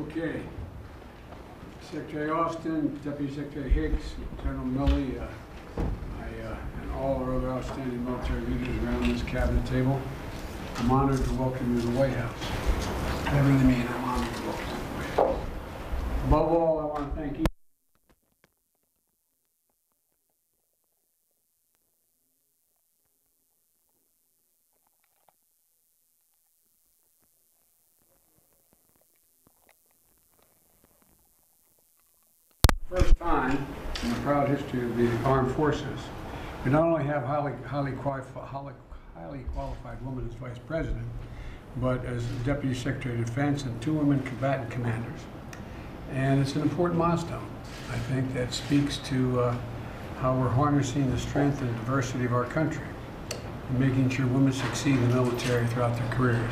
Okay. Secretary Austin, Deputy Secretary Hicks, General Milley, uh, I, uh, and all our other outstanding military leaders around this cabinet table. I'm honored to welcome you to the White House. I really mean, I'm honored to welcome you. Above all, I want to thank first time in the proud history of the armed forces, we not only have highly, highly qualified, highly, qualified women as vice president, but as deputy secretary of defense and two women combatant commanders. And it's an important milestone. I think that speaks to uh, how we're harnessing the strength and diversity of our country and making sure women succeed in the military throughout their careers.